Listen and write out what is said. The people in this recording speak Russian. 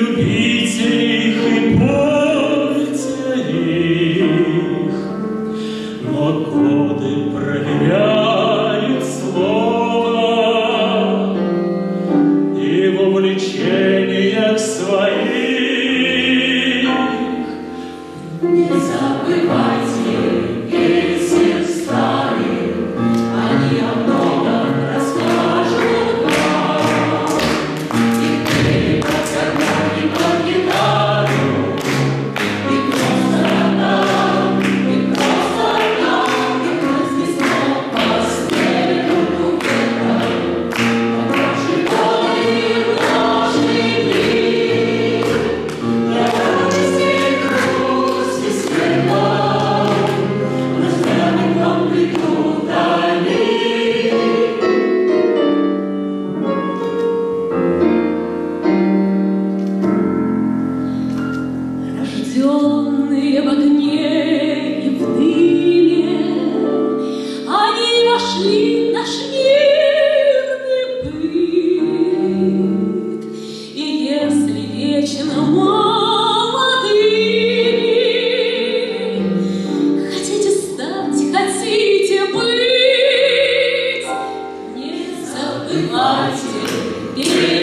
you be Рожденные в огне и в дыме, Они вошли в наш мирный быт. И если вечно молоды, Хотите стать, хотите быть, Не забывайте, берегите.